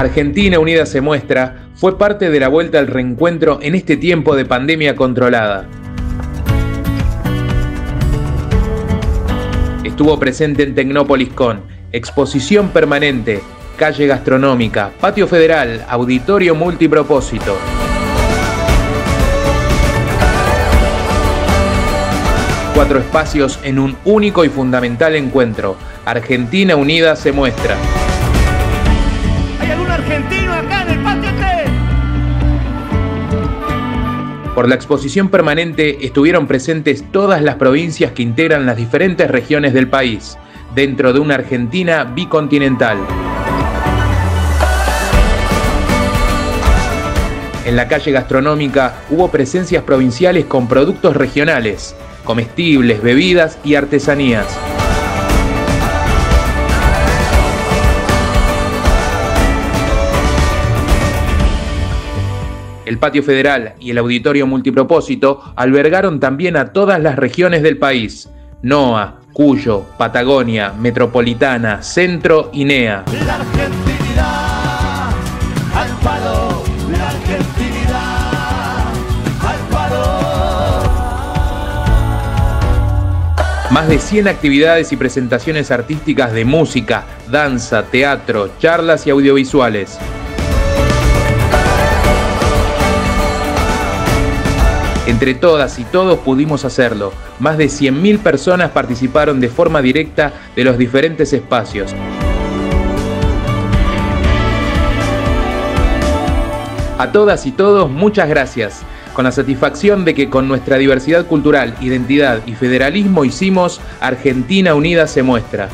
Argentina Unida se muestra fue parte de la vuelta al reencuentro en este tiempo de pandemia controlada. Estuvo presente en Tecnópolis con exposición permanente, calle gastronómica, patio federal, auditorio multipropósito. Cuatro espacios en un único y fundamental encuentro. Argentina Unida se muestra. Por la exposición permanente estuvieron presentes todas las provincias que integran las diferentes regiones del país, dentro de una Argentina bicontinental. En la calle gastronómica hubo presencias provinciales con productos regionales, comestibles, bebidas y artesanías. El Patio Federal y el Auditorio Multipropósito albergaron también a todas las regiones del país, NOA, Cuyo, Patagonia, Metropolitana, Centro y NEA. La argentinidad, al palo, la argentinidad, al palo. Más de 100 actividades y presentaciones artísticas de música, danza, teatro, charlas y audiovisuales. Entre todas y todos pudimos hacerlo. Más de 100.000 personas participaron de forma directa de los diferentes espacios. A todas y todos, muchas gracias. Con la satisfacción de que con nuestra diversidad cultural, identidad y federalismo hicimos Argentina Unida se muestra.